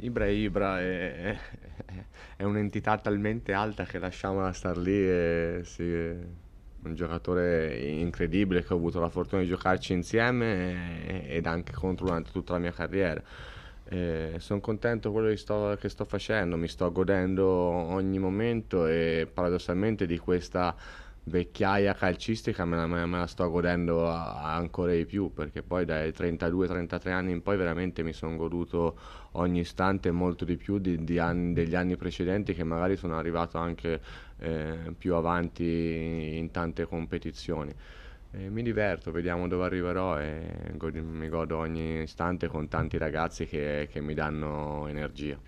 Ibra Ibra è, è un'entità talmente alta che lasciamola star lì e sì, è un giocatore incredibile che ho avuto la fortuna di giocarci insieme ed anche contro durante tutta la mia carriera. Sono contento di quello che sto, che sto facendo, mi sto godendo ogni momento e paradossalmente di questa vecchiaia calcistica me la, me la sto godendo ancora di più perché poi dai 32-33 anni in poi veramente mi sono goduto ogni istante molto di più di, di anni, degli anni precedenti che magari sono arrivato anche eh, più avanti in tante competizioni. E mi diverto, vediamo dove arriverò e mi godo ogni istante con tanti ragazzi che, che mi danno energia.